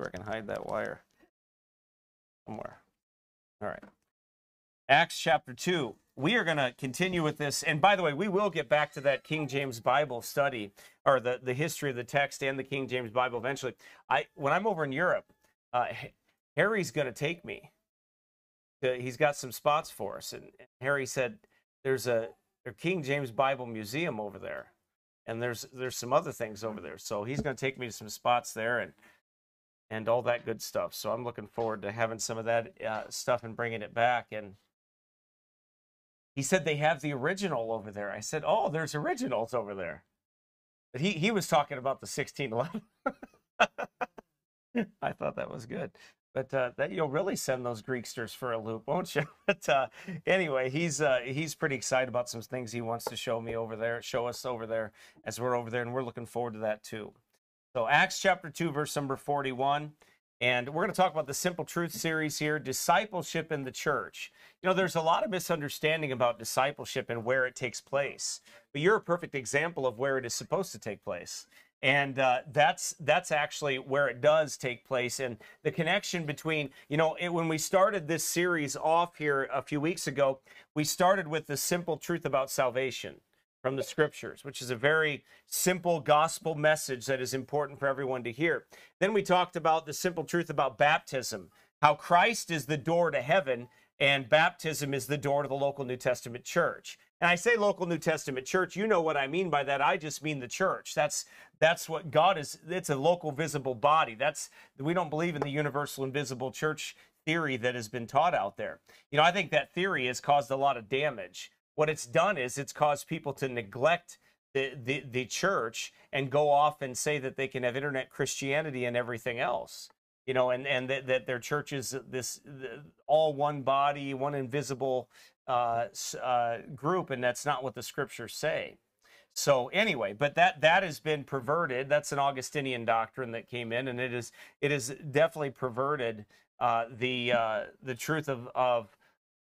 where I can hide that wire somewhere. All right. Acts chapter 2. We are going to continue with this. And by the way, we will get back to that King James Bible study or the, the history of the text and the King James Bible eventually. I When I'm over in Europe, uh, Harry's going to take me. To, he's got some spots for us. And, and Harry said, there's a, a King James Bible museum over there. And there's there's some other things over there. So he's going to take me to some spots there and and all that good stuff. So I'm looking forward to having some of that uh, stuff and bringing it back. And he said they have the original over there. I said, "Oh, there's originals over there." But he he was talking about the 1611. I thought that was good. But uh, that you'll really send those Greeksters for a loop, won't you? but uh, anyway, he's uh, he's pretty excited about some things he wants to show me over there, show us over there as we're over there, and we're looking forward to that too. So Acts chapter two, verse number forty-one. And we're going to talk about the Simple Truth series here discipleship in the church. You know, there's a lot of misunderstanding about discipleship and where it takes place, but you're a perfect example of where it is supposed to take place. And uh, that's that's actually where it does take place, and the connection between you know it, when we started this series off here a few weeks ago, we started with the simple truth about salvation, from the scriptures, which is a very simple gospel message that is important for everyone to hear. Then we talked about the simple truth about baptism, how Christ is the door to heaven and baptism is the door to the local New Testament church. And I say local New Testament church, you know what I mean by that. I just mean the church. That's that's what God is. It's a local visible body. That's we don't believe in the universal invisible church theory that has been taught out there. You know, I think that theory has caused a lot of damage what it's done is it's caused people to neglect the, the, the church and go off and say that they can have internet Christianity and everything else. You know, and, and that, that their church is this all one body, one invisible uh, uh, group, and that's not what the scriptures say. So anyway, but that that has been perverted. That's an Augustinian doctrine that came in, and it is it is definitely perverted uh, the uh, the truth of of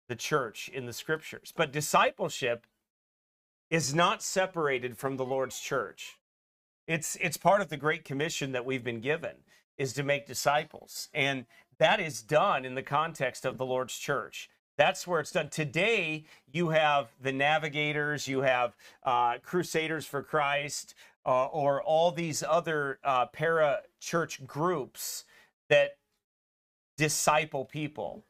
the church in the scriptures. But discipleship is not separated from the Lord's church. It's it's part of the great commission that we've been given is to make disciples. And that is done in the context of the Lord's church. That's where it's done. Today, you have the navigators, you have uh, Crusaders for Christ, uh, or all these other uh, para church groups that disciple people.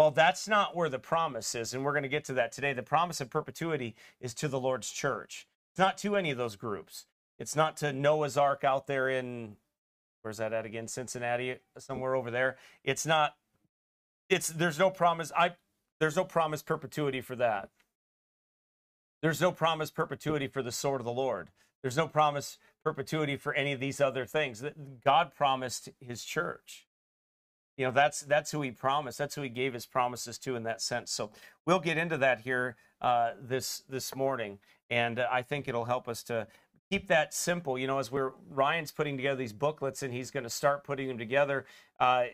Well, that's not where the promise is, and we're going to get to that today. The promise of perpetuity is to the Lord's church. It's not to any of those groups. It's not to Noah's Ark out there in where's that at again? Cincinnati, somewhere over there. It's not. It's there's no promise. I there's no promise perpetuity for that. There's no promise perpetuity for the sword of the Lord. There's no promise perpetuity for any of these other things. God promised His church you know that's that's who he promised that's who he gave his promises to in that sense. So we'll get into that here uh, this this morning and uh, i think it'll help us to keep that simple. You know as we're ryan's putting together these booklets and he's going to start putting them together uh,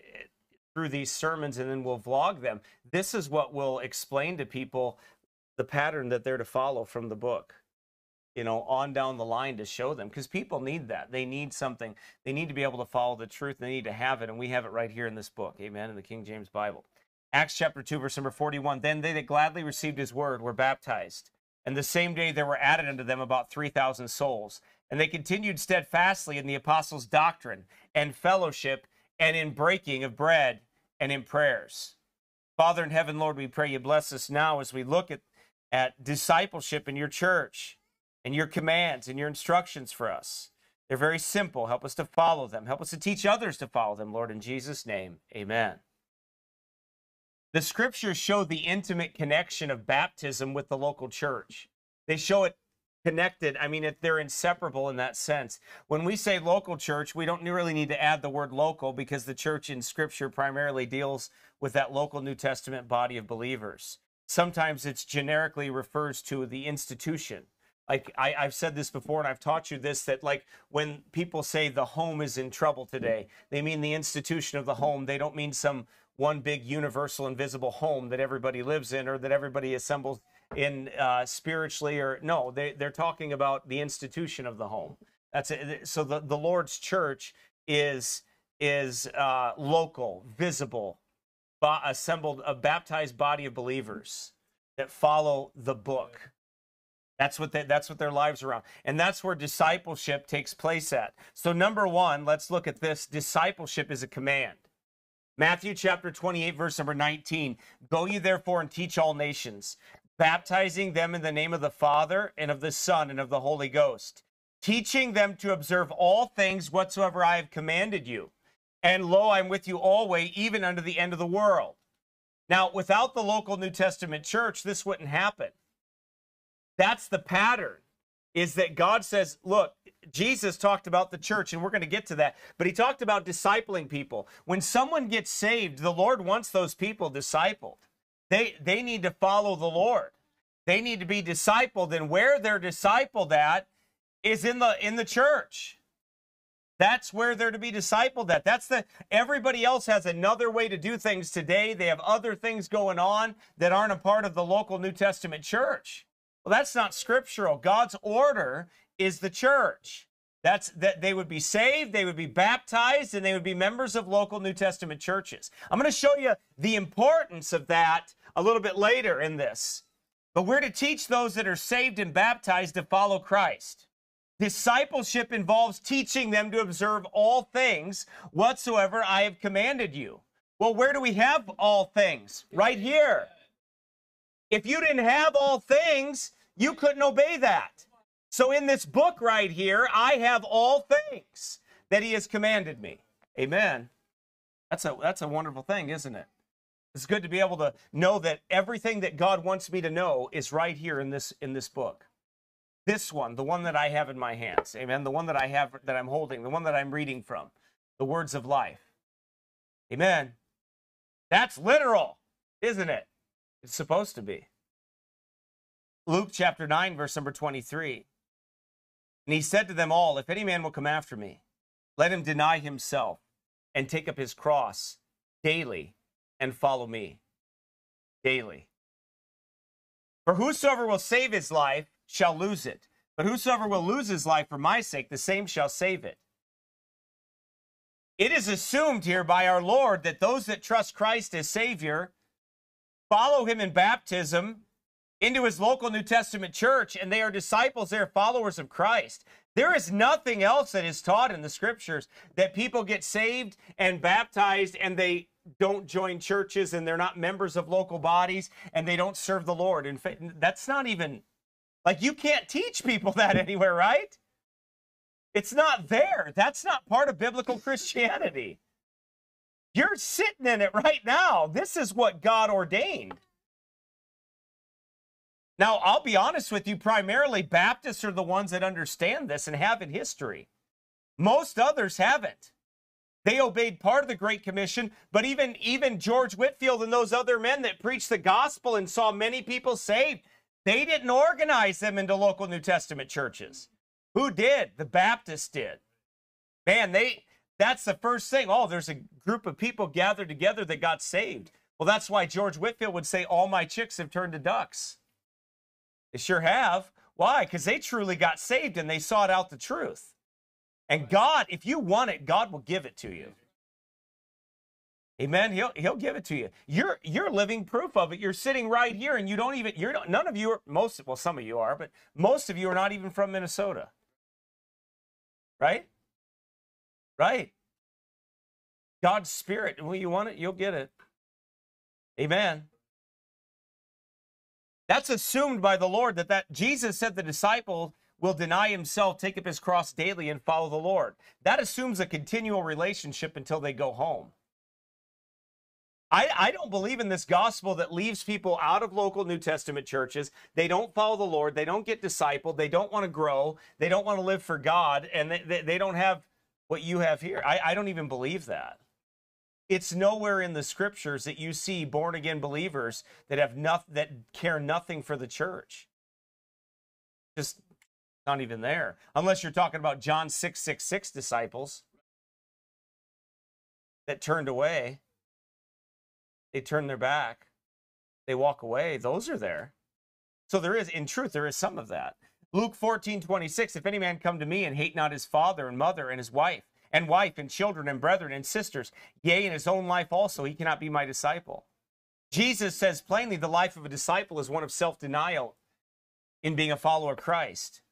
through these sermons and then we'll vlog them. This is what will explain to people the pattern that they're to follow from the book you know, on down the line to show them because people need that. They need something. They need to be able to follow the truth. They need to have it. And we have it right here in this book. Amen. In the King James Bible. Acts chapter 2, verse number 41. Then they that gladly received his word were baptized. And the same day there were added unto them about 3,000 souls. And they continued steadfastly in the apostles' doctrine and fellowship and in breaking of bread and in prayers. Father in heaven, Lord, we pray you bless us now as we look at, at discipleship in your church and your commands and your instructions for us. They're very simple. Help us to follow them. Help us to teach others to follow them, Lord, in Jesus' name. Amen. The scriptures show the intimate connection of baptism with the local church. They show it connected. I mean, they're inseparable in that sense. When we say local church, we don't really need to add the word local because the church in scripture primarily deals with that local New Testament body of believers. Sometimes it's generically refers to the institution like I, have said this before and I've taught you this that like when people say the home is in trouble today, they mean the institution of the home. They don't mean some one big universal invisible home that everybody lives in or that everybody assembles in uh, spiritually or no, they, they're talking about the institution of the home. That's it. So the, the Lord's church is is uh, local, visible, ba- assembled, a baptized body of believers that follow the book. That's what they, that's what their lives are around, and that's where discipleship takes place at. So number one, let's look at this. Discipleship is a command. Matthew chapter 28, verse number 19. Go ye therefore and teach all nations, baptizing them in the name of the Father and of the Son and of the Holy Ghost, teaching them to observe all things whatsoever I have commanded you. And lo, I'm with you always, even unto the end of the world. Now, without the local New Testament church, this wouldn't happen. That's the pattern is that God says, look, Jesus talked about the church, and we're going to get to that, but he talked about discipling people. When someone gets saved, the Lord wants those people discipled. They, they need to follow the Lord. They need to be discipled, and where they're discipled at is in the in the church. That's where they're to be discipled at. That's the everybody else has another way to do things today. They have other things going on that aren't a part of the local New Testament church. Well, that's not scriptural. God's order is the church. That's that they would be saved, they would be baptized, and they would be members of local New Testament churches. I'm going to show you the importance of that a little bit later in this. But we're to teach those that are saved and baptized to follow Christ. Discipleship involves teaching them to observe all things whatsoever I have commanded you. Well, where do we have all things? Right here. If you didn't have all things, you couldn't obey that. So in this book right here, I have all things that he has commanded me. Amen. That's a that's a wonderful thing, isn't it? It's good to be able to know that everything that God wants me to know is right here in this in this book. This one, the one that I have in my hands. Amen. The one that I have that I'm holding, the one that I'm reading from. The words of life. Amen. That's literal, isn't it? It's supposed to be. Luke chapter 9, verse number 23. And he said to them all, If any man will come after me, let him deny himself and take up his cross daily and follow me. Daily. For whosoever will save his life shall lose it, but whosoever will lose his life for my sake, the same shall save it. It is assumed here by our Lord that those that trust Christ as Savior follow him in baptism into his local New Testament church, and they are disciples, they are followers of Christ. There is nothing else that is taught in the scriptures that people get saved and baptized and they don't join churches and they're not members of local bodies and they don't serve the Lord. In fact, that's not even like you can't teach people that anywhere, right? It's not there. That's not part of biblical Christianity. You're sitting in it right now. This is what God ordained. Now, I'll be honest with you, primarily Baptists are the ones that understand this and have in history. Most others haven't. They obeyed part of the Great Commission, but even, even George Whitefield and those other men that preached the gospel and saw many people saved, they didn't organize them into local New Testament churches. Who did? The Baptists did. Man, they that's the first thing. Oh, there's a group of people gathered together that got saved. Well, that's why George Whitefield would say, All my chicks have turned to ducks. They sure have. Why? Because they truly got saved and they sought out the truth. And God, if you want it, God will give it to you. Amen. He'll he'll give it to you. You're you're living proof of it. You're sitting right here, and you don't even you're none of you are most well some of you are, but most of you are not even from Minnesota. Right? Right. God's Spirit. When you want it, you'll get it. Amen. That's assumed by the Lord that, that Jesus said the disciple will deny himself, take up his cross daily, and follow the Lord. That assumes a continual relationship until they go home. I, I, don't believe in this gospel that leaves people out of local New Testament churches. They don't follow the Lord. They don't get discipled. They don't want to grow. They don't want to live for God. And they, they, they don't have what you have here. I, I don't even believe that. It's nowhere in the scriptures that you see born again believers that have nothing that care nothing for the church. Just not even there. Unless you're talking about John 666 disciples that turned away. They turn their back. They walk away. Those are there. So there is, in truth, there is some of that. Luke 14, 26, if any man come to me and hate not his father and mother and his wife and wife, and children, and brethren, and sisters, yea, in his own life also, he cannot be my disciple. Jesus says plainly the life of a disciple is one of self denial in being a follower of Christ.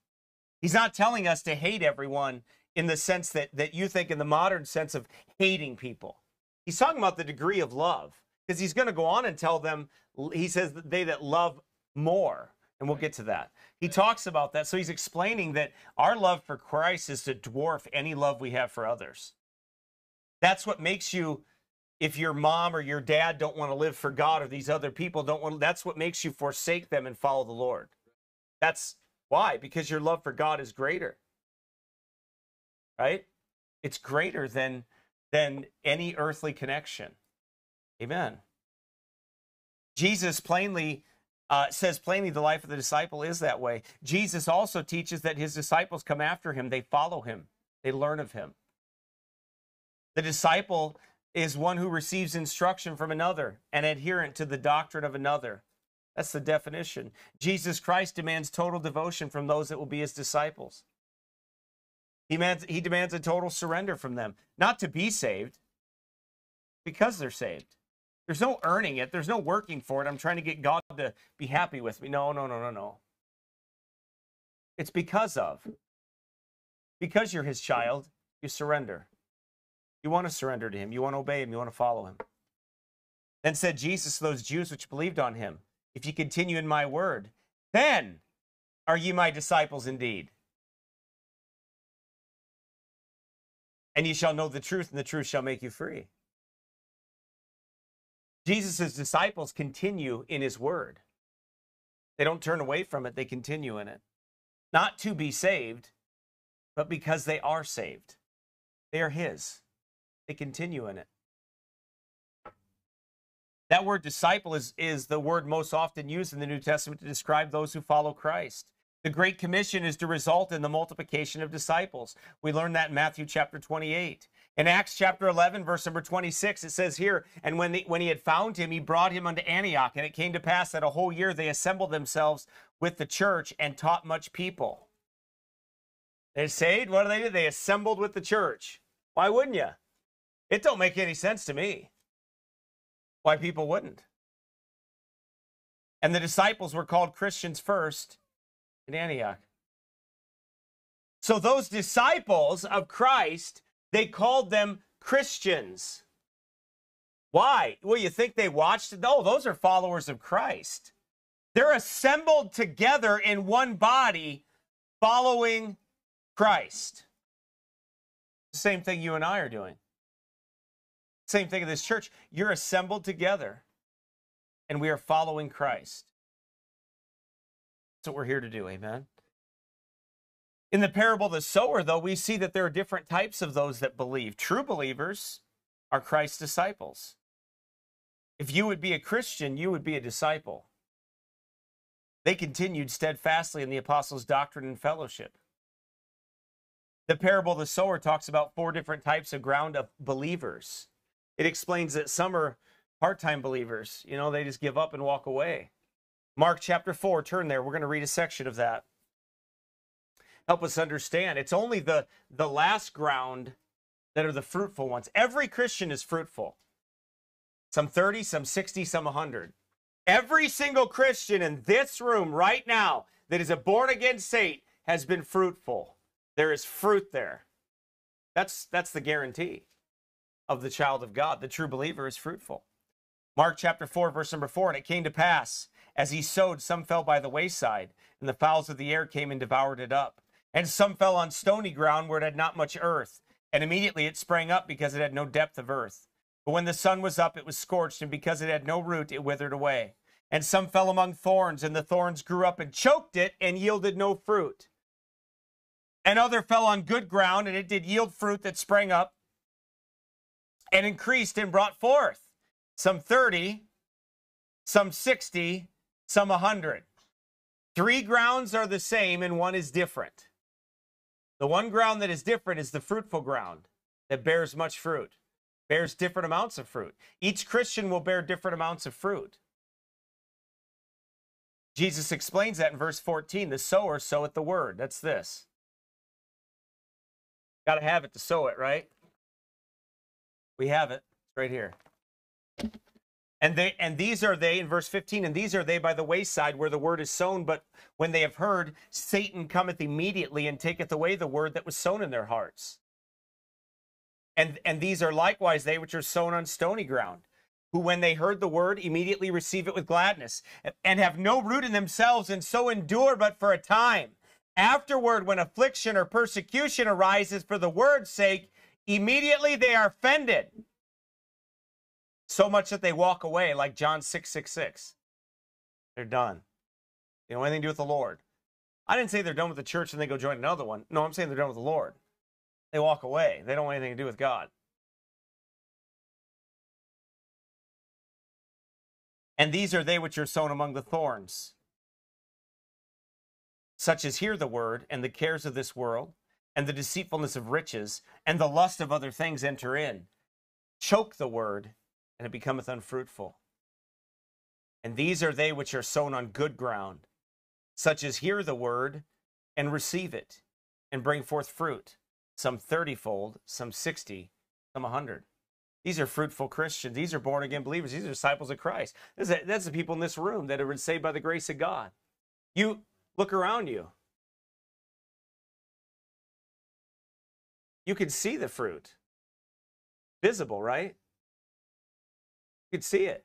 He's not telling us to hate everyone in the sense that, that you think in the modern sense of hating people. He's talking about the degree of love because he's going to go on and tell them, he says, that they that love more. And we'll get to that. He talks about that. So he's explaining that our love for Christ is to dwarf any love we have for others. That's what makes you, if your mom or your dad don't want to live for God or these other people don't want, that's what makes you forsake them and follow the Lord. That's why, because your love for God is greater. Right? It's greater than than any earthly connection. Amen. Jesus plainly uh, says plainly the life of the disciple is that way. Jesus also teaches that his disciples come after him, they follow him, they learn of him. The disciple is one who receives instruction from another, an adherent to the doctrine of another. That's the definition. Jesus Christ demands total devotion from those that will be his disciples. He demands, he demands a total surrender from them, not to be saved, because they're saved. There's no earning it, there's no working for it. I'm trying to get God to be happy with me. No, no, no, no, no. It's because of. Because you're his child, you surrender. You want to surrender to him, you want to obey him, you want to follow him. Then said Jesus to those Jews which believed on him, If ye continue in my word, then are ye my disciples indeed. and ye shall know the truth, and the truth shall make you free. Jesus' disciples continue in his word. They don't turn away from it, they continue in it. Not to be saved, but because they are saved. They are his. They continue in it. That word disciple is, is the word most often used in the New Testament to describe those who follow Christ. The Great Commission is to result in the multiplication of disciples. We learn that in Matthew chapter 28. In Acts chapter 11, verse number 26, it says here, And when, the, when he had found him, he brought him unto Antioch. And it came to pass that a whole year they assembled themselves with the church and taught much people. They saved, what do they do? They assembled with the church. Why wouldn't you? It don't make any sense to me. Why people wouldn't. And the disciples were called Christians first in Antioch. So those disciples of Christ, they called them Christians. Why? Well, you think they watched? No, those are followers of Christ. They're assembled together in one body following Christ. Same thing you and I are doing. Same thing in this church. You're assembled together and we are following Christ. That's what we're here to do. Amen. In the parable of the sower, though, we see that there are different types of those that believe. True believers are Christ's disciples. If you would be a Christian, you would be a disciple. They continued steadfastly in the apostles' doctrine and fellowship. The parable of the sower talks about four different types of ground of believers. It explains that some are part time believers, you know, they just give up and walk away. Mark chapter 4, turn there. We're going to read a section of that. Help us understand. It's only the, the last ground that are the fruitful ones. Every Christian is fruitful. Some 30, some 60, some 100. Every single Christian in this room right now that is a born again saint has been fruitful. There is fruit there. That's, that's the guarantee of the child of God. The true believer is fruitful. Mark chapter 4, verse number 4 And it came to pass as he sowed, some fell by the wayside, and the fowls of the air came and devoured it up. And some fell on stony ground where it had not much earth, and immediately it sprang up because it had no depth of earth. But when the sun was up, it was scorched, and because it had no root, it withered away. And some fell among thorns, and the thorns grew up and choked it, and yielded no fruit. And other fell on good ground, and it did yield fruit that sprang up and increased and brought forth some 30, some 60, some a 100. Three grounds are the same and one is different. The one ground that is different is the fruitful ground that bears much fruit, bears different amounts of fruit. Each Christian will bear different amounts of fruit. Jesus explains that in verse 14 the sower soweth the word. That's this. Got to have it to sow it, right? We have it. It's right here. And they and these are they in verse 15, and these are they by the wayside where the word is sown, but when they have heard, Satan cometh immediately and taketh away the word that was sown in their hearts. And and these are likewise they which are sown on stony ground, who when they heard the word immediately receive it with gladness, and have no root in themselves, and so endure but for a time. Afterward, when affliction or persecution arises for the word's sake, immediately they are offended so much that they walk away, like John 666. They're done. They don't anything to do with the Lord. I didn't say they're done with the church and they go join another one. No, I'm saying they're done with the Lord. They walk away. They don't want anything to do with God. And these are they which are sown among the thorns, such as hear the word, and the cares of this world, and the deceitfulness of riches, and the lust of other things enter in, choke the word, and it becometh unfruitful. And these are they which are sown on good ground, such as hear the word and receive it, and bring forth fruit, some thirtyfold, some sixty, some a hundred. These are fruitful Christians. These are born again believers. These are disciples of Christ. That's the people in this room that have been saved by the grace of God. You look around you. You can see the fruit. Visible, right? Could see it.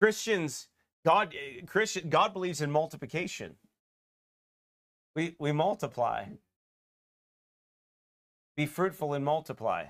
Christians, God, eh, Christian, God believes in multiplication. We we multiply. Be fruitful and multiply.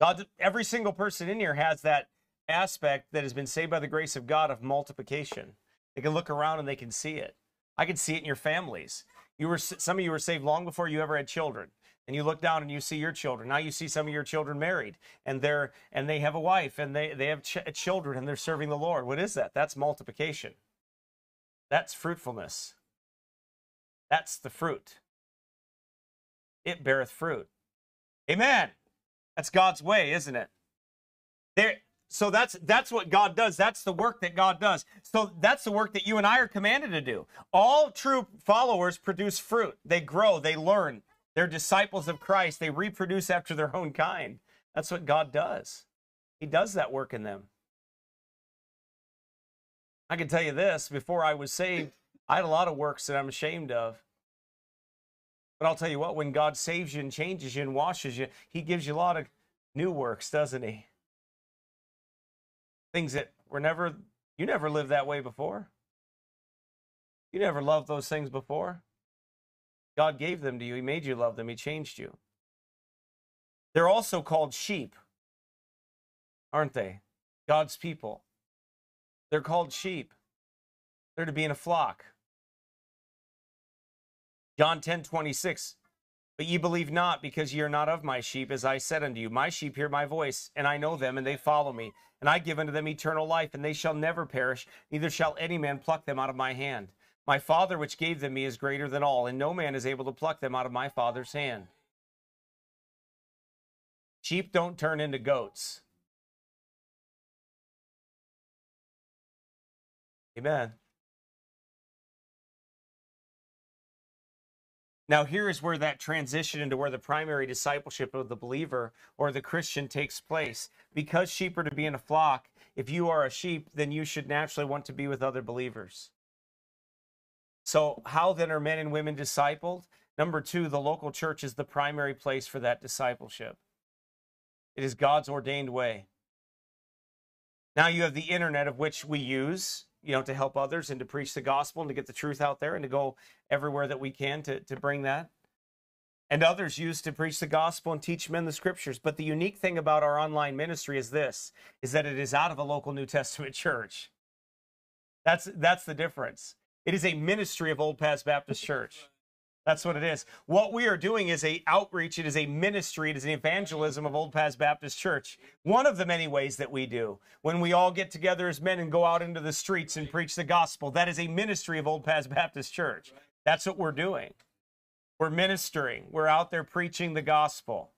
God, every single person in here has that aspect that has been saved by the grace of God of multiplication. They can look around and they can see it. I can see it in your families. You were some of you were saved long before you ever had children and you look down and you see your children. Now you see some of your children married and they're and they have a wife and they they have ch- children and they're serving the lord. What is that? That's multiplication. That's fruitfulness. That's the fruit. It beareth fruit. Amen. That's god's way isn't it? There so that's that's what god does. That's the work that god does. So that's the work that you and i are commanded to do. All true followers produce fruit. They grow. They learn they're disciples of Christ. They reproduce after their own kind. That's what God does. He does that work in them. I can tell you this before I was saved, I had a lot of works that I'm ashamed of. But I'll tell you what, when God saves you and changes you and washes you, He gives you a lot of new works, doesn't He? Things that were never, you never lived that way before. You never loved those things before. God gave them to you. He made you love them. He changed you. They're also called sheep, aren't they? God's people. They're called sheep. They're to be in a flock. John 10 26. But ye believe not, because ye are not of my sheep, as I said unto you. My sheep hear my voice, and I know them, and they follow me. And I give unto them eternal life, and they shall never perish, neither shall any man pluck them out of my hand. My Father which gave them me is greater than all, and no man is able to pluck them out of my Father's hand. Sheep don't turn into goats. Amen. Now, here is where that transition into where the primary discipleship of the believer or the Christian takes place. Because sheep are to be in a flock, if you are a sheep, then you should naturally want to be with other believers. So, how then are men and women discipled? Number two, the local church is the primary place for that discipleship. It is God's ordained way. Now you have the internet, of which we use, you know, to help others and to preach the gospel and to get the truth out there and to go everywhere that we can to, to bring that. And others use to preach the gospel and teach men the scriptures. But the unique thing about our online ministry is this, is that it is out of a local New Testament church. That's, that's the difference. It is a ministry of Old Paths Baptist Church. That's what it is. What we are doing is a outreach. It is a ministry. It is an evangelism of Old Paths Baptist Church. One of the many ways that we do when we all get together as men and go out into the streets and preach the gospel. That is a ministry of Old Paths Baptist Church. That's what we're doing. We're ministering. We're out there preaching the gospel.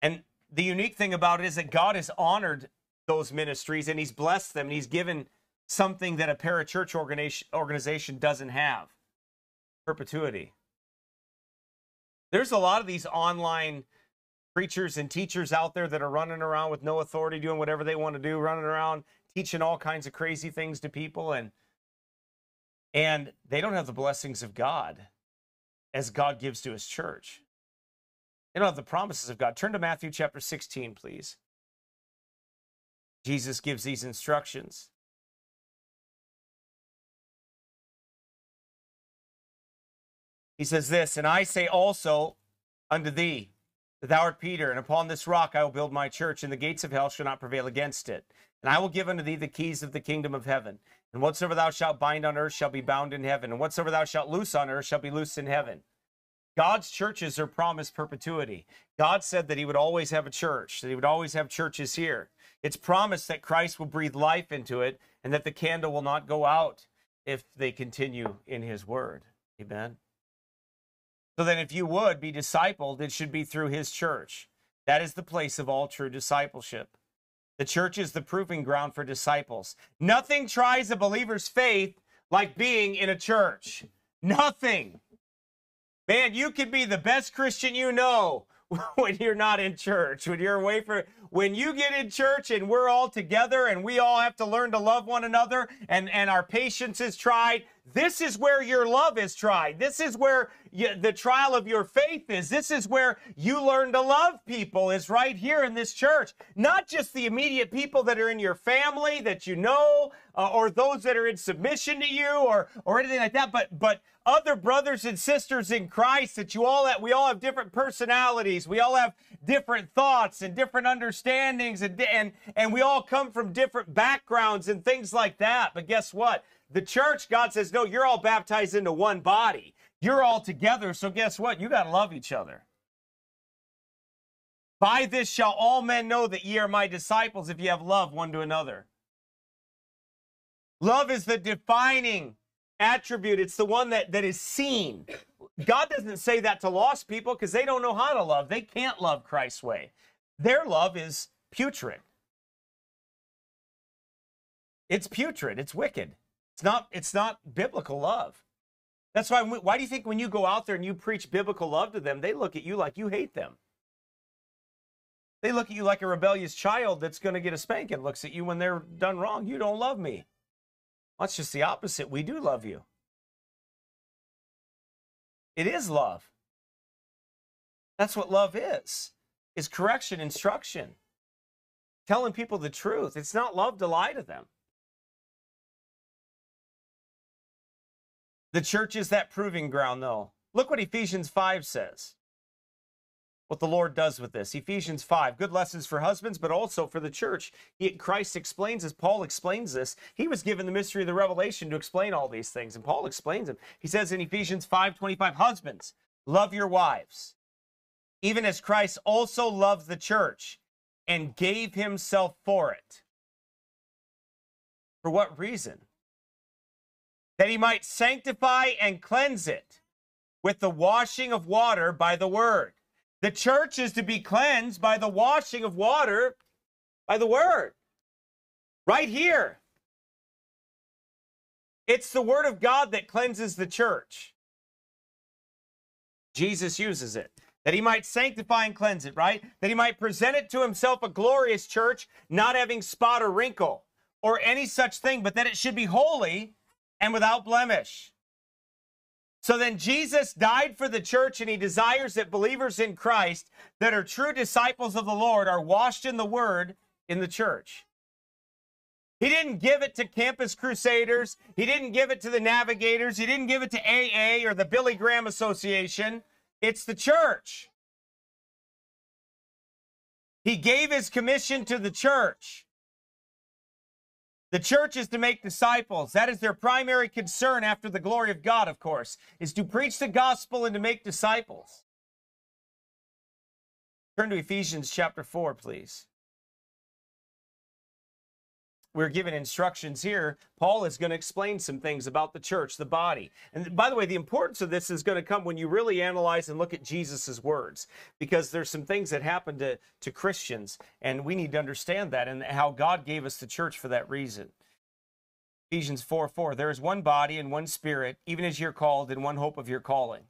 And the unique thing about it is that God has honored those ministries and He's blessed them and He's given something that a parachurch organization, organization doesn't have perpetuity. There's a lot of these online preachers and teachers out there that are running around with no authority, doing whatever they want to do, running around teaching all kinds of crazy things to people and and they don't have the blessings of God as God gives to his church. They don't have the promises of God. Turn to Matthew chapter 16, please. Jesus gives these instructions. He says this, and I say also unto thee, that thou art Peter, and upon this rock I will build my church, and the gates of hell shall not prevail against it. And I will give unto thee the keys of the kingdom of heaven. And whatsoever thou shalt bind on earth shall be bound in heaven, and whatsoever thou shalt loose on earth shall be loosed in heaven. God's churches are promised perpetuity. God said that he would always have a church, that he would always have churches here. It's promised that Christ will breathe life into it and that the candle will not go out if they continue in his word. Amen. So then, if you would be discipled, it should be through his church. That is the place of all true discipleship. The church is the proving ground for disciples. Nothing tries a believer's faith like being in a church. Nothing. Man, you could be the best Christian you know when you're not in church, when you're away for when you get in church and we're all together and we all have to learn to love one another and and our patience is tried, this is where your love is tried. This is where you, the trial of your faith is. This is where you learn to love people is right here in this church. Not just the immediate people that are in your family that you know uh, or those that are in submission to you or or anything like that, but but other brothers and sisters in Christ that you all have, we all have different personalities. We all have different thoughts and different understandings and and and we all come from different backgrounds and things like that. But guess what? The church, God says, no, you're all baptized into one body. You're all together. So guess what? You got to love each other. By this shall all men know that ye are my disciples if you have love one to another. Love is the defining attribute. It's the one that, that is seen. God doesn't say that to lost people because they don't know how to love. They can't love Christ's way. Their love is putrid. It's putrid. It's wicked. It's not, it's not biblical love. That's why, why do you think when you go out there and you preach biblical love to them, they look at you like you hate them? They look at you like a rebellious child that's going to get a spanking, looks at you when they're done wrong. You don't love me. That's just the opposite. We do love you. It is love. That's what love is. Is correction, instruction. Telling people the truth. It's not love to lie to them. The church is that proving ground, though. Look what Ephesians 5 says. What the Lord does with this. Ephesians 5, good lessons for husbands, but also for the church. He, Christ explains as Paul explains this. He was given the mystery of the revelation to explain all these things, and Paul explains them. He says in Ephesians 5 25, Husbands, love your wives, even as Christ also loved the church and gave himself for it. For what reason? that he might sanctify and cleanse it with the washing of water by the word. The church is to be cleansed by the washing of water by the word. Right here. It's the word of God that cleanses the church. Jesus uses it that he might sanctify and cleanse it, right? That he might present it to himself a glorious church, not having spot or wrinkle or any such thing, but that it should be holy and without blemish. So then Jesus died for the church, and he desires that believers in Christ that are true disciples of the Lord are washed in the word in the church. He didn't give it to Campus Crusaders. He didn't give it to the Navigators. He didn't give it to AA or the Billy Graham Association. It's the church. He gave his commission to the church. The church is to make disciples. That is their primary concern after the glory of God, of course, is to preach the gospel and to make disciples. Turn to Ephesians chapter 4, please we're given instructions here. Paul is going to explain some things about the church, the body. And by the way, the importance of this is going to come when you really analyze and look at Jesus's words, because there's some things that happen to, to Christians, and we need to understand that and how God gave us the church for that reason. Ephesians 4 4, there is one body and one spirit, even as you're called in one hope of your calling.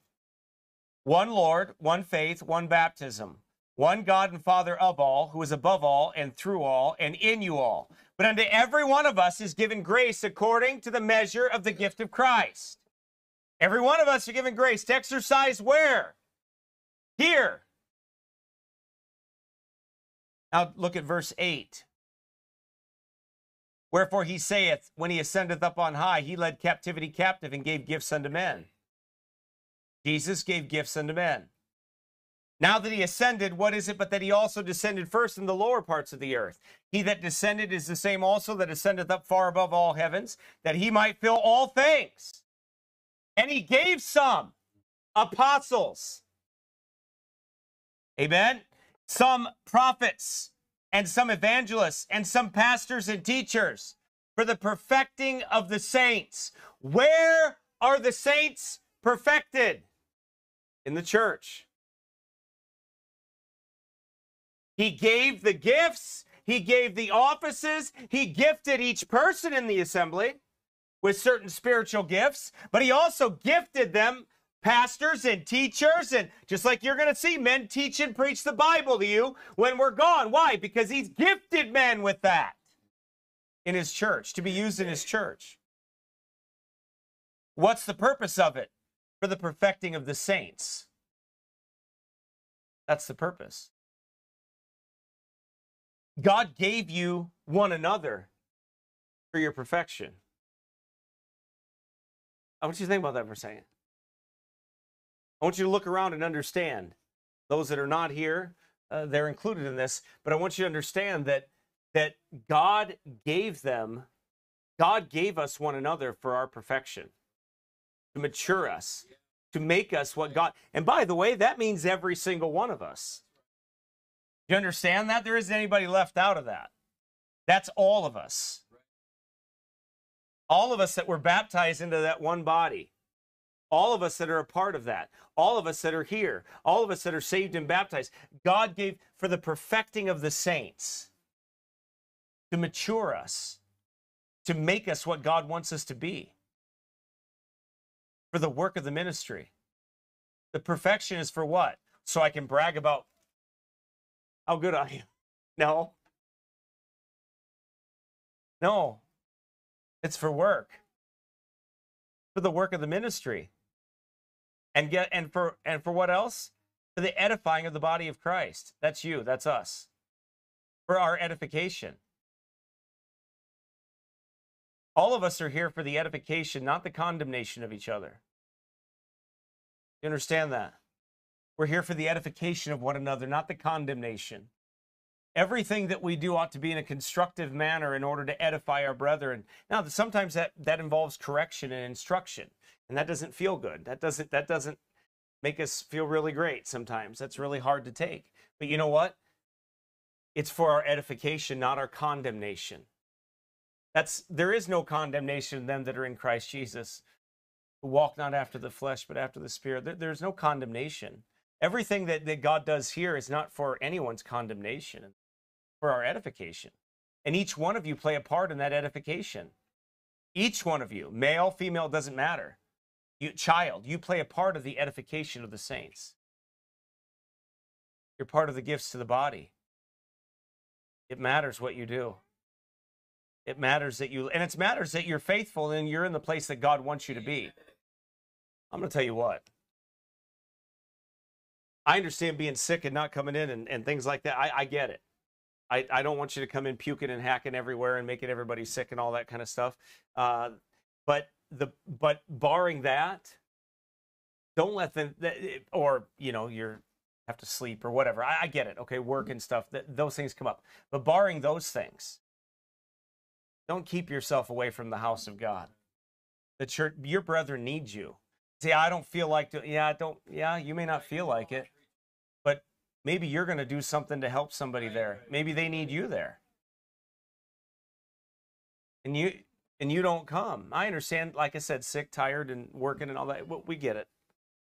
one Lord, one faith, one baptism, one God and Father of all, who is above all and through all and in you all. But unto every one of us is given grace according to the measure of the gift of Christ. Every one of us are given grace to exercise where? Here. Now look at verse 8. Wherefore he saith, When he ascendeth up on high, he led captivity captive and gave gifts unto men. Jesus gave gifts unto men. Now that he ascended, what is it but that he also descended first in the lower parts of the earth? He that descended is the same also that ascendeth up far above all heavens, that he might fill all things. And he gave some apostles. Amen. Some prophets and some evangelists and some pastors and teachers for the perfecting of the saints. Where are the saints perfected? In the church. He gave the gifts, he gave the offices, he gifted each person in the assembly with certain spiritual gifts, but he also gifted them pastors and teachers and just like you're going to see men teach and preach the Bible to you when we're gone. Why? Because he's gifted men with that in his church to be used in his church. What's the purpose of it? For the perfecting of the saints. That's the purpose. God gave you one another for your perfection. I want you to think about that for a second. I want you to look around and understand those that are not here, uh, they're included in this, but I want you to understand that that God gave them, God gave us one another for our perfection, to mature us, to make us what God. And by the way, that means every single one of us. You understand that? There isn't anybody left out of that. That's all of us. All of us that were baptized into that one body. All of us that are a part of that. All of us that are here. All of us that are saved and baptized. God gave for the perfecting of the saints to mature us, to make us what God wants us to be. For the work of the ministry. The perfection is for what? So I can brag about how good I am. No. No. It's for work. For the work of the ministry. And get and for and for what else? For the edifying of the body of Christ. That's you, that's us. For our edification. All of us are here for the edification, not the condemnation of each other. You understand that? We're here for the edification of one another, not the condemnation. Everything that we do ought to be in a constructive manner in order to edify our brethren. Now, sometimes that, that involves correction and instruction, and that doesn't feel good. That doesn't that doesn't make us feel really great sometimes. That's really hard to take. But you know what? It's for our edification, not our condemnation. That's there is no condemnation in them that are in Christ Jesus, who walk not after the flesh, but after the spirit. There, there's no condemnation. Everything that, that God does here is not for anyone's condemnation, for our edification. And each one of you play a part in that edification. Each one of you, male, female, doesn't matter. You, child, you play a part of the edification of the saints. You're part of the gifts to the body. It matters what you do. It matters that you, and it matters that you're faithful and you're in the place that God wants you to be. I'm going to tell you what. I understand being sick and not coming in and, and things like that. I, I get it. I, I don't want you to come in puking and hacking everywhere and making everybody sick and all that kind of stuff. Uh, but the but barring that, don't let them or you know you're have to sleep or whatever. I, I get it. Okay, work and stuff. That those things come up. But barring those things, don't keep yourself away from the house of God. The church, your brethren needs you. See, I don't feel like to, yeah, I don't, yeah, you may not feel like it, maybe you're going to do something to help somebody there. Maybe they need you there. And you, and you don't come. I understand, like I said, sick, tired, and working and all that. We get it.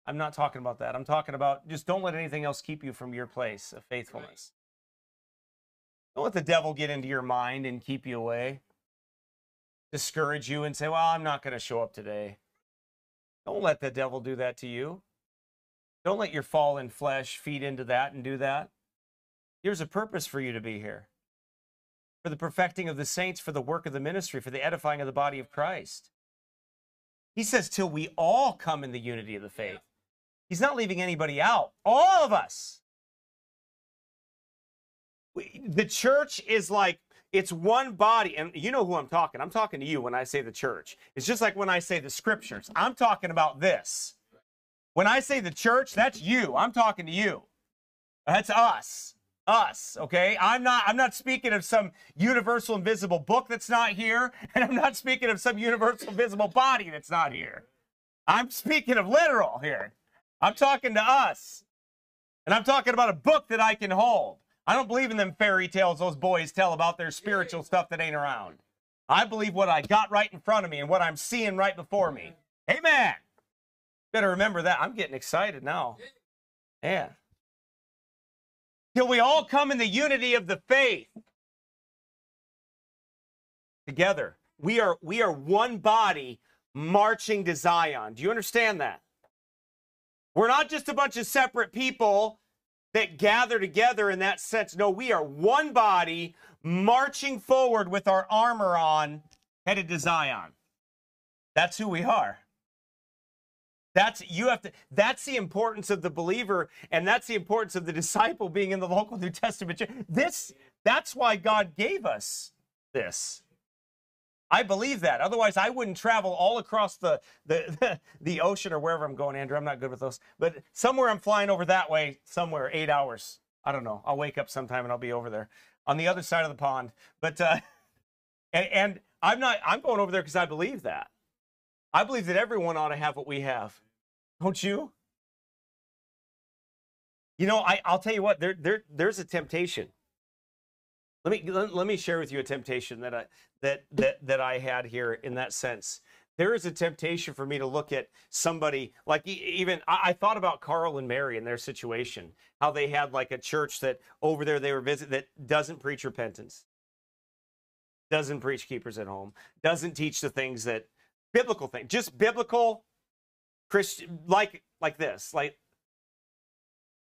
I'm not talking about that. I'm talking about just don't let anything else keep you from your place of faithfulness. Don't let the devil get into your mind and keep you away discourage you and say, Well, I'm not going to show up today. Don't let the devil do that to you. Don't let your fallen flesh feed into that and do that. There's a purpose for you to be here for the perfecting of the saints, for the work of the ministry, for the edifying of the body of Christ. He says, till we all come in the unity of the faith. He's not leaving anybody out. All of us. We, the church is like, it's one body. And you know who I'm talking. I'm talking to you when I say the church. It's just like when I say the scriptures. I'm talking about this. When I say the church, that's you. I'm talking to you. That's us. Us okay? I'm not i'm not speaking of some universal invisible book that's not here and i'm not speaking of some universal invisible body that's not here. I'm speaking of literal here. I'm talking to us. And i'm talking about a book that i can hold. I don't believe in them fairy tales those boys tell about their spiritual stuff that ain't around. I believe what i got right in front of me and what i'm seeing right before me. Amen better remember that i'm getting excited now yeah till we all come in the unity of the faith together. We are we are one body marching to Zion. Do you understand that? We're not just a bunch of separate people that gather together in that sense. No, we are one body marching forward with our armor on, headed to Zion. That's who we are. That's you have to that's the importance of the believer and that's the importance of the disciple being in the local New Testament. This that's why God gave us this. I believe that. Otherwise, I wouldn't travel all across the, the, the, the, ocean or wherever I'm going, Andrew. I'm not good with those. But somewhere I'm flying over that way, somewhere, eight hours. I don't know. I'll wake up sometime and I'll be over there on the other side of the pond. But, uh, and, and I'm not, I'm going over there because I believe that. I believe that everyone ought to have what we have. Don't you? You know, I, I'll tell you what, there, there, there's a temptation. Let me let, let me share with you a temptation that I that that that I had here in that sense. There is a temptation for me to look at somebody like even I, I thought about Carl and Mary and their situation, how they had like a church that over there they were visit that doesn't preach repentance, doesn't preach keepers at home, doesn't teach the things that biblical thing, just biblical Christian like like this, like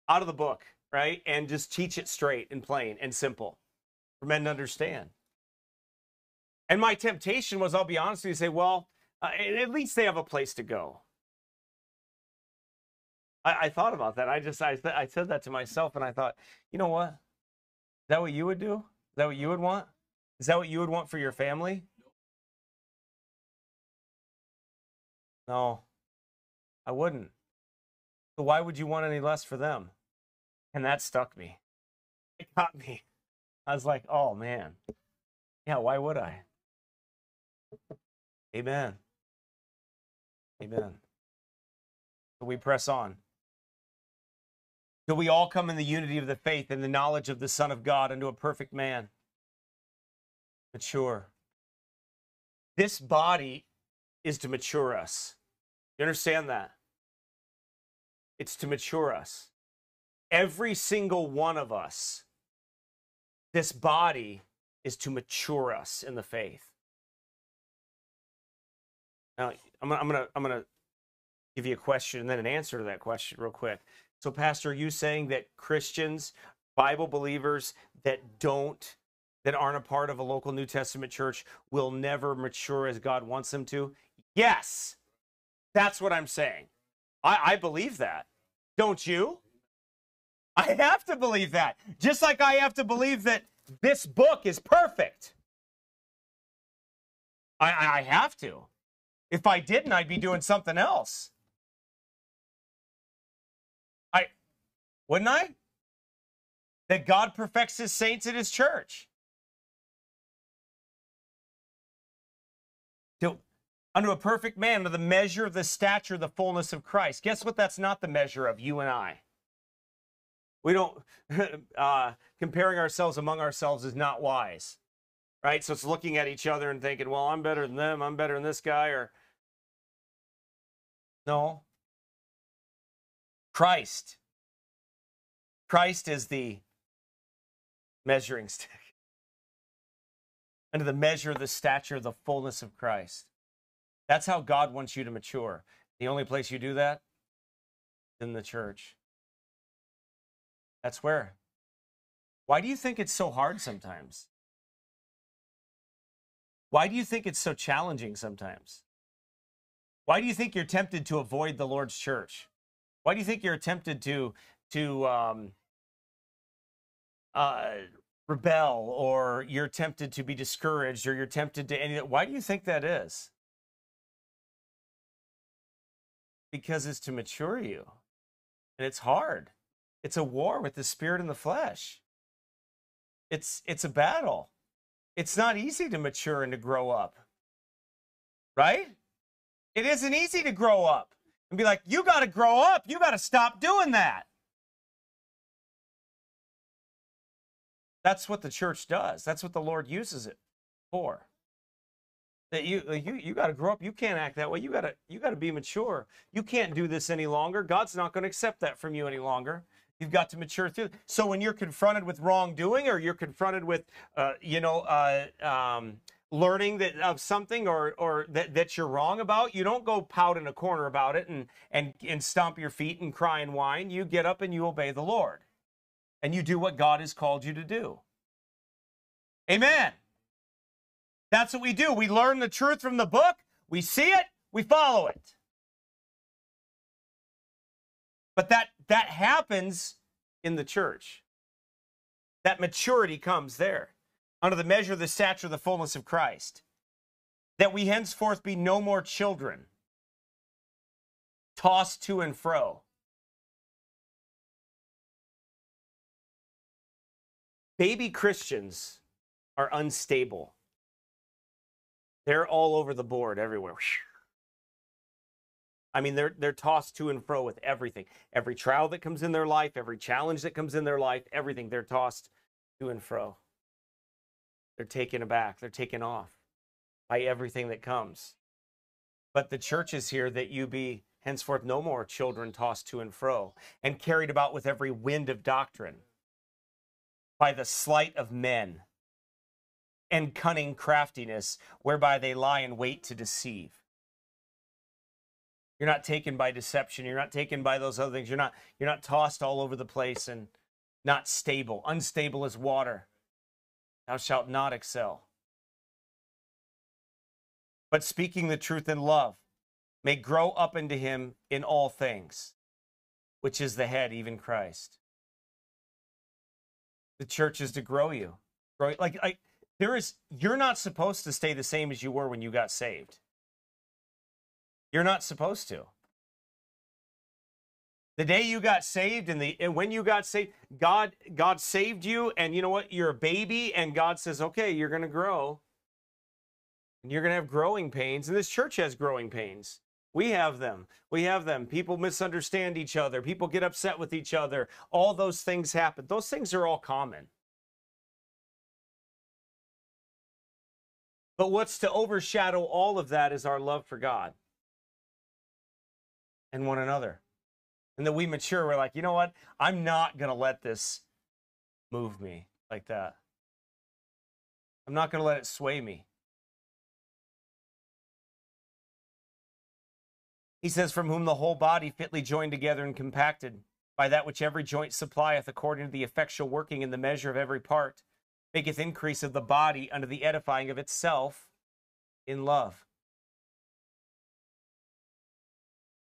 out of the book, right? And just teach it straight and plain and simple for men to understand. And my temptation was, I'll be honest with you, say, well, uh, at least they have a place to go. I, I thought about that. I just I, I said that to myself, and I thought, you know what? Is that what you would do? Is that what you would want? Is that what you would want for your family? No, I wouldn't. So why would you want any less for them? And that stuck me. It got me. I was like, oh man. Yeah, why would I? Amen. Amen. So we press on. Till we all come in the unity of the faith and the knowledge of the Son of God unto a perfect man, mature. This body is to mature us. You understand that? It's to mature us. Every single one of us, this body is to mature us in the faith. Now, I'm, I'm gonna I'm gonna give you a question and then an answer to that question real quick. So, Pastor, are you saying that Christians, Bible believers that don't that aren't a part of a local New Testament church will never mature as God wants them to? Yes. That's what I'm saying. I, I believe that. Don't you? I have to believe that. Just like I have to believe that this book is perfect. I, I have to. If I didn't, I'd be doing something else. I wouldn't I? That God perfects his saints in his church. Unto a perfect man, unto the measure of the stature, of the fullness of Christ. Guess what? That's not the measure of you and I. We don't, uh, comparing ourselves among ourselves is not wise, right? So it's looking at each other and thinking, well, I'm better than them, I'm better than this guy, or no. Christ. Christ is the measuring stick. Under the measure of the stature, of the fullness of Christ. That's how God wants you to mature. The only place you do that in the church. That's where. Why do you think it's so hard sometimes? Why do you think it's so challenging sometimes? Why do you think you're tempted to avoid the Lord's church? Why do you think you're tempted to to um, uh, rebel, or you're tempted to be discouraged, or you're tempted to any? Why do you think that is? Because it's to mature you, and it's hard. It's a war with the spirit and the flesh. It's it's a battle. It's not easy to mature and to grow up. Right? It isn't easy to grow up and be like, you got to grow up. You got to stop doing that. That's what the church does. That's what the Lord uses it for. That you you you got to grow up. You can't act that way. You got to you got to be mature. You can't do this any longer. God's not going to accept that from you any longer. You've got to mature through. So when you're confronted with wrongdoing, or you're confronted with, uh, you know, uh, um, learning that of something, or or that, that you're wrong about, you don't go pout in a corner about it and and and stomp your feet and cry and whine. You get up and you obey the Lord, and you do what God has called you to do. Amen. That's what we do. We learn the truth from the book. We see it. We follow it. But that that happens in the church. That maturity comes there under the measure of the stature of the fullness of Christ. That we henceforth be no more children, tossed to and fro. Baby Christians are unstable. They're all over the board everywhere. I mean, they're they're tossed to and fro with everything. Every trial that comes in their life, every challenge that comes in their life, everything they're tossed to and fro. They're taken aback. They're taken off by everything that comes. But the church is here that you be henceforth no more children tossed to and fro and carried about with every wind of doctrine by the sleight of men and cunning craftiness whereby they lie in wait to deceive. You're not taken by deception. You're not taken by those other things. You're not you're not tossed all over the place and not stable, unstable as water. Thou shalt not excel. But speaking the truth in love may grow up into him in all things, which is the head, even Christ. The church is to grow you. Grow like I there is you're not supposed to stay the same as you were when you got saved. You're not supposed to. The day you got saved and the and when you got saved, God God saved you and you know what? You're a baby and God says, "Okay, you're going to grow." And you're going to have growing pains and this church has growing pains. We have them. We have them. People misunderstand each other. People get upset with each other. All those things happen. Those things are all common. But what's to overshadow all of that is our love for God and one another. And that we mature, we're like, you know what? I'm not going to let this move me like that. I'm not going to let it sway me. He says, From whom the whole body fitly joined together and compacted by that which every joint supplieth according to the effectual working in the measure of every part, maketh increase of the body unto the edifying of itself in love.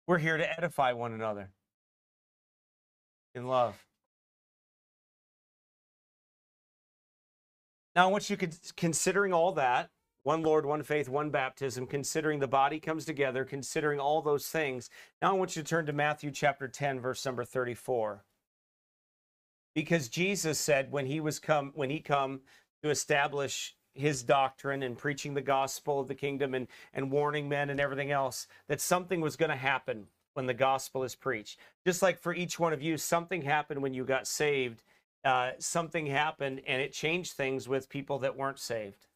We're here to edify one another in love. Now, I want you could considering all that one Lord, one faith, one baptism, considering the body comes together, considering all those things. Now, I want you to turn to Matthew chapter 10, verse number 34. Because Jesus said when he was come, when he come to establish his doctrine and preaching the gospel of the kingdom and, and warning men and everything else, that something was going to happen when the gospel is preached. Just like for each one of you, something happened when you got saved. Uh, something happened and it changed things with people that weren't saved.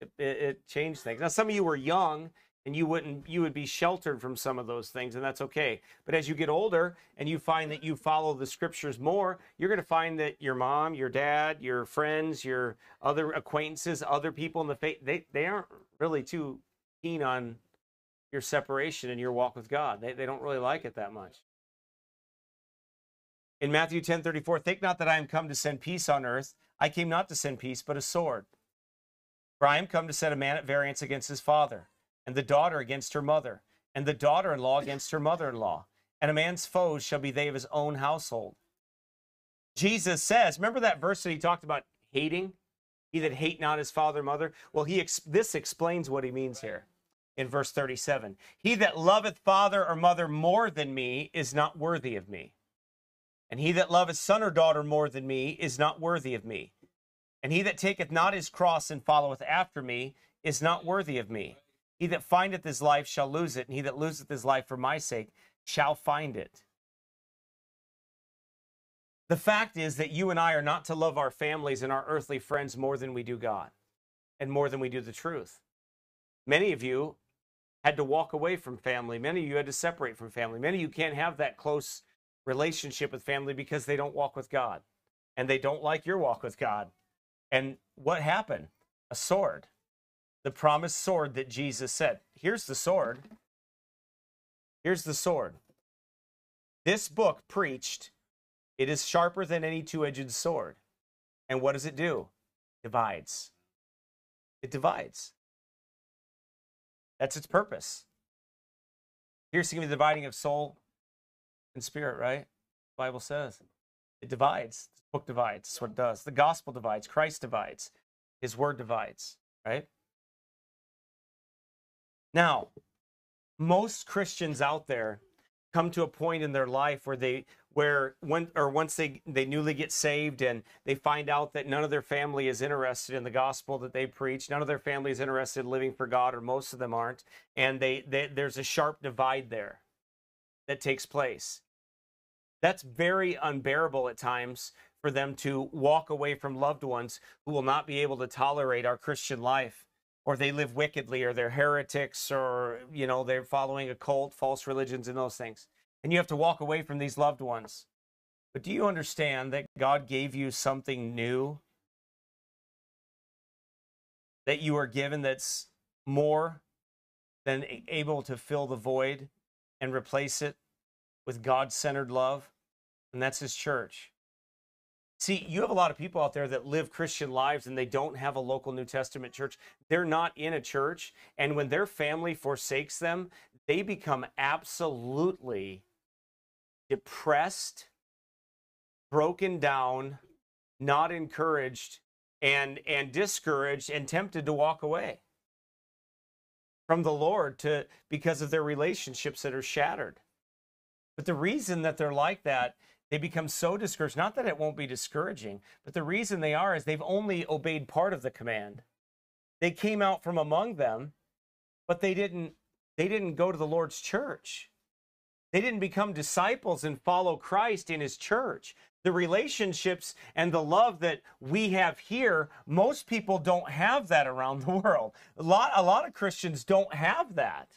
It, it, it changed things. Now, some of you were young and you wouldn't you would be sheltered from some of those things and that's okay but as you get older and you find that you follow the scriptures more you're going to find that your mom your dad your friends your other acquaintances other people in the faith they, they aren't really too keen on your separation and your walk with god they, they don't really like it that much In Matthew 10 34, think not that I am come to send peace on earth. I came not to send peace, but a sword. For I am come to set a man at variance against his father, and the daughter against her mother, and the daughter in law against her mother in law. And a man's foes shall be they of his own household. Jesus says, remember that verse that he talked about hating? He that hate not his father and mother. Well, he ex- this explains what he means here in verse 37. He that loveth father or mother more than me is not worthy of me. And he that loveth son or daughter more than me is not worthy of me. And he that taketh not his cross and followeth after me is not worthy of me. He that findeth his life shall lose it, and he that loseth his life for my sake shall find it. The fact is that you and I are not to love our families and our earthly friends more than we do God and more than we do the truth. Many of you had to walk away from family. Many of you had to separate from family. Many of you can't have that close relationship with family because they don't walk with God and they don't like your walk with God. And what happened? A sword. The promised sword that Jesus said. Here's the sword. Here's the sword. This book preached, it is sharper than any two edged sword. And what does it do? Divides. It divides. That's its purpose. Piercing the dividing of soul and spirit, right? The Bible says it divides. The book divides. That's what it does. The gospel divides. Christ divides. His word divides, right? Now, most Christians out there come to a point in their life where they where when or once they they newly get saved and they find out that none of their family is interested in the gospel that they preach none of their family is interested in living for god or most of them aren't and they, they there's a sharp divide there that takes place. That's very unbearable at times for them to walk away from loved ones who will not be able to tolerate our christian life or they live wickedly or they're heretics or you know they're following a cult false religions and those things and you have to walk away from these loved ones. But do you understand that god gave you something new? That you are given that's more than able to fill the void and replace it with god-centered love? And that's his church See, you have a lot of people out there that live Christian lives and they don't have a local New Testament church. They're not in a church. And when their family forsakes them, they become absolutely depressed, broken down, not encouraged, and, and discouraged and tempted to walk away from the Lord to because of their relationships that are shattered. But the reason that they're like that they become so discouraged. Not that it won't be discouraging, but the reason they are is they've only obeyed part of the command. They came out from among them, but they didn't they didn't go to the Lord's church. They didn't become disciples and follow Christ in his church. The relationships and the love that we have here, most people don't have that around the world. A lot a lot of Christians don't have that.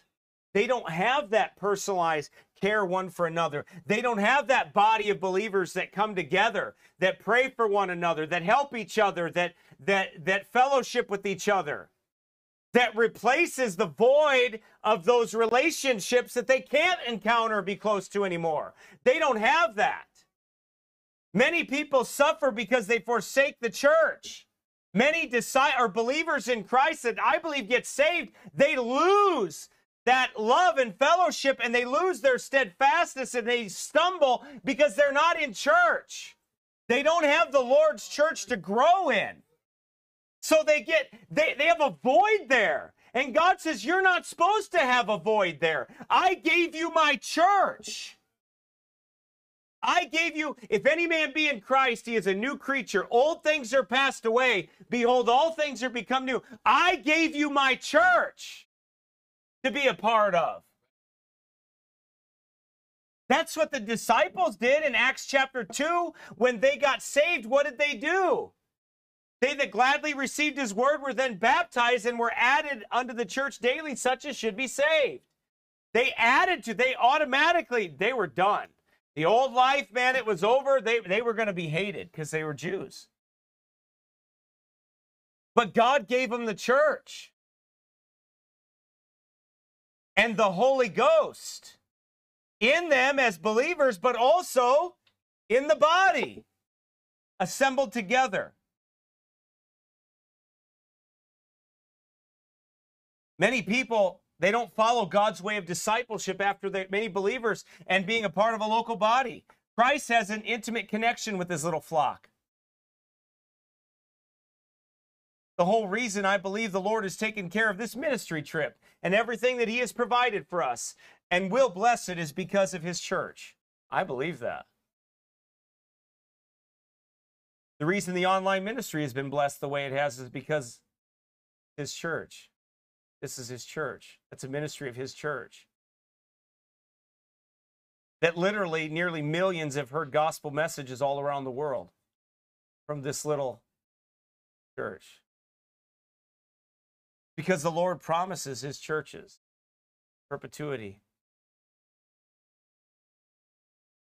They don't have that personalized care one for another. They don't have that body of believers that come together, that pray for one another, that help each other, that that that fellowship with each other. That replaces the void of those relationships that they can't encounter be close to anymore. They don't have that. Many people suffer because they forsake the church. Many decide or believers in Christ that I believe get saved, they lose that love and fellowship and they lose their steadfastness and they stumble because they're not in church. They don't have the Lord's church to grow in. So they get they, they have a void there. And God says, You're not supposed to have a void there. I gave you my church. I gave you, if any man be in Christ, he is a new creature. Old things are passed away. Behold, all things are become new. I gave you my church to be a part of. That's what the disciples did in Acts chapter 2. When they got saved, what did they do? They that gladly received his word were then baptized and were added unto the church daily, such as should be saved. They added to, they automatically, they were done. The old life, man, it was over. They, they were going to be hated because they were Jews. But God gave them the church and the Holy Ghost in them as believers, but also in the body, assembled together. Many people, they don't follow God's way of discipleship after they, many believers and being a part of a local body. Christ has an intimate connection with his little flock. The whole reason I believe the Lord has taken care of this ministry trip and everything that he has provided for us and will bless it is because of his church. I believe that. The reason the online ministry has been blessed the way it has is because his church. This is his church. That's a ministry of his church. That literally nearly millions have heard gospel messages all around the world from this little church. Because the Lord promises his churches perpetuity.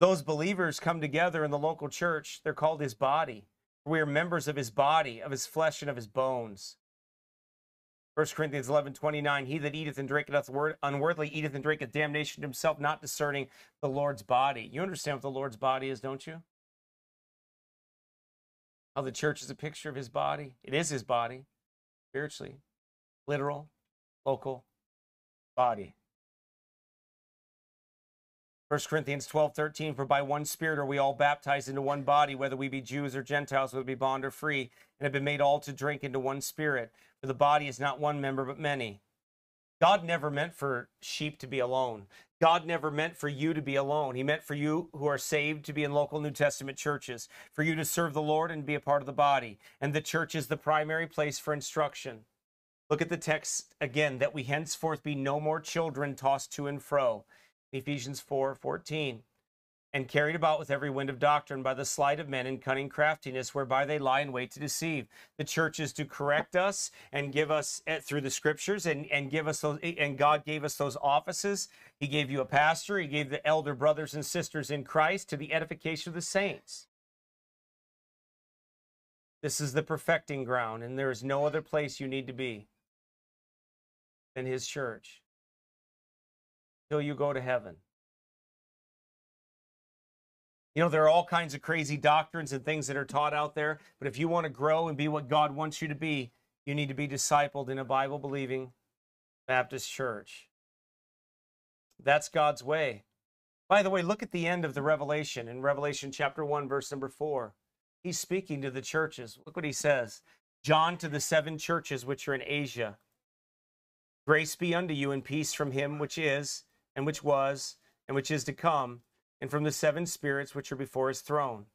Those believers come together in the local church. They're called his body. We are members of his body, of his flesh, and of his bones. 1 Corinthians 11, 29, he that eateth and drinketh unworthily eateth and drinketh damnation to himself, not discerning the Lord's body. You understand what the Lord's body is, don't you? How the church is a picture of his body. It is his body, spiritually, literal, local body. 1 Corinthians 12, 13, for by one Spirit are we all baptized into one body, whether we be Jews or Gentiles, whether we be bond or free, and have been made all to drink into one Spirit. For the body is not one member, but many. God never meant for sheep to be alone. God never meant for you to be alone. He meant for you who are saved to be in local New Testament churches, for you to serve the Lord and be a part of the body. And the church is the primary place for instruction. Look at the text again that we henceforth be no more children tossed to and fro Ephesians 4 14. And carried about with every wind of doctrine by the sleight of men and cunning craftiness, whereby they lie in wait to deceive. The church is to correct us and give us eh, through the scriptures and, and give us those, eh, and God gave us those offices. He gave you a pastor, He gave the elder brothers and sisters in Christ to the edification of the saints. This is the perfecting ground, and there is no other place you need to be than His church till you go to heaven. You know, there are all kinds of crazy doctrines and things that are taught out there, but if you want to grow and be what God wants you to be, you need to be discipled in a Bible believing Baptist church. That's God's way. By the way, look at the end of the Revelation in Revelation chapter 1, verse number 4. He's speaking to the churches. Look what he says John to the seven churches which are in Asia. Grace be unto you and peace from him which is and which was, and which is to come, and from the seven spirits which are before his throne,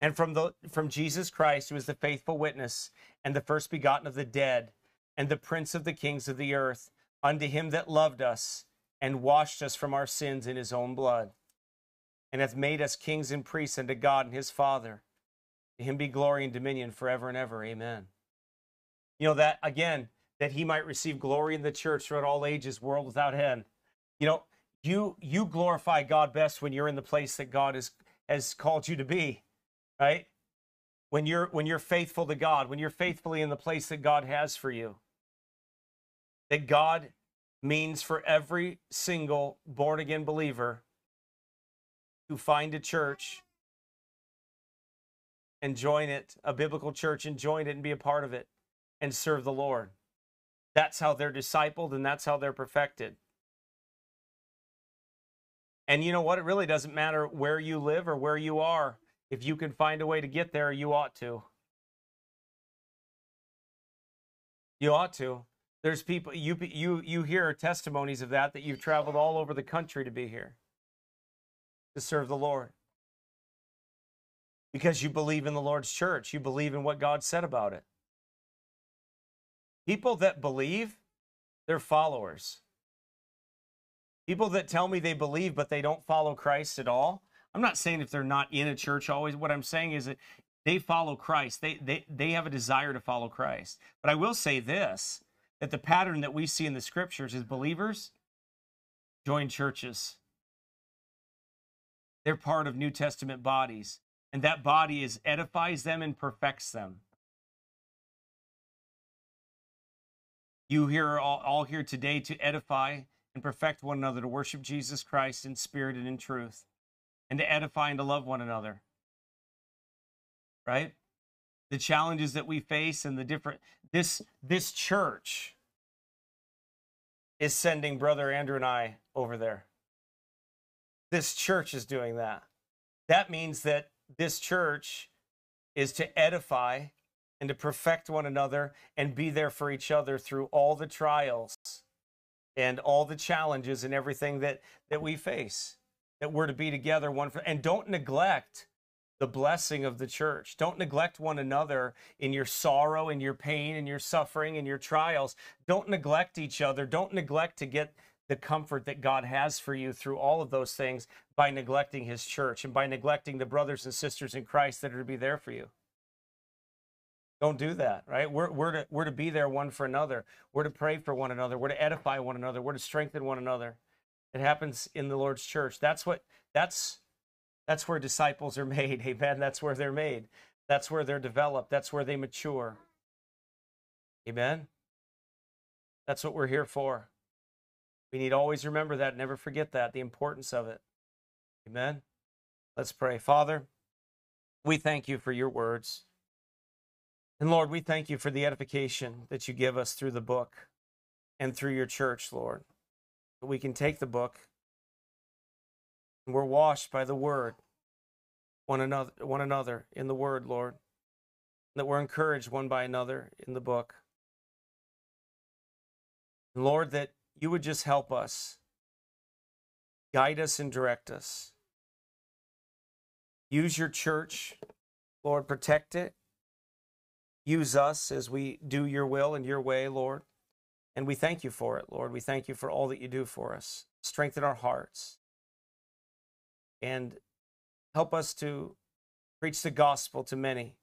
and from the from Jesus Christ, who is the faithful witness, and the first begotten of the dead, and the prince of the kings of the earth, unto him that loved us, and washed us from our sins in his own blood, and hath made us kings and priests unto God and his Father. To him be glory and dominion forever and ever. Amen. You know that again, that he might receive glory in the church throughout all ages, world without end. You know, you you glorify God best when you're in the place that God has has called you to be, right? When you're when you're faithful to God, when you're faithfully in the place that God has for you. That God means for every single born again believer to find a church and join it, a biblical church, and join it and be a part of it and serve the Lord. That's how they're discipled and that's how they're perfected. And you know what? It really doesn't matter where you live or where you are. If you can find a way to get there, you ought to. You ought to. There's people you you you hear testimonies of that that you've traveled all over the country to be here to serve the Lord. Because you believe in the Lord's church, you believe in what God said about it. People that believe, they're followers. People that tell me they believe but they don't follow Christ at all. I'm not saying if they're not in a church always. What I'm saying is that they follow Christ. They they they have a desire to follow Christ. But I will say this that the pattern that we see in the scriptures is believers join churches. They're part of New Testament bodies, and that body is edifies them and perfects them. You here all, all here today to edify and perfect one another to worship Jesus Christ in spirit and in truth, and to edify and to love one another. right? The challenges that we face and the different this this church is sending brother Andrew and I over there. This church is doing that. That means that this church is to edify and to perfect one another and be there for each other through all the trials and all the challenges and everything that that we face that we're to be together one for and don't neglect the blessing of the church. Don't neglect one another in your sorrow in your pain in your suffering in your trials. Don't neglect each other. Don't neglect to get the comfort that God has for you through all of those things by neglecting his church and by neglecting the brothers and sisters in Christ that are to be there for you don't do that, right? We're, we're, to, we're to be there one for another. We're to pray for one another. We're to edify one another. We're to strengthen one another. It happens in the Lord's church. That's what, that's, that's where disciples are made. Amen. That's where they're made. That's where they're developed. That's where they mature. Amen. That's what we're here for. We need always remember that, never forget that, the importance of it. Amen. Let's pray. Father, we thank you for your words. And Lord, we thank you for the edification that you give us through the book and through your church, Lord. That we can take the book and we're washed by the word, one another, one another in the word, Lord. That we're encouraged one by another in the book. And Lord, that you would just help us, guide us and direct us. Use your church, Lord, protect it Use us as we do your will and your way, Lord. And we thank you for it, Lord. We thank you for all that you do for us. Strengthen our hearts and help us to preach the gospel to many.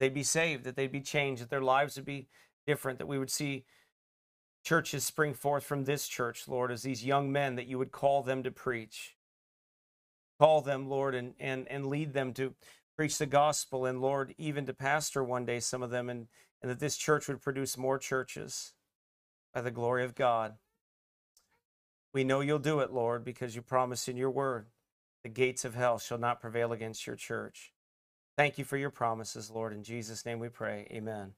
They'd be saved, that they'd be changed, that their lives would be different, that we would see churches spring forth from this church, Lord, as these young men that you would call them to preach. Call them, Lord, and, and, and lead them to preach the gospel and Lord, even to pastor one day some of them, and, and that this church would produce more churches by the glory of God. We know you'll do it, Lord, because you promise in your word the gates of hell shall not prevail against your church. Thank you for your promises, Lord. In Jesus' name we pray. Amen.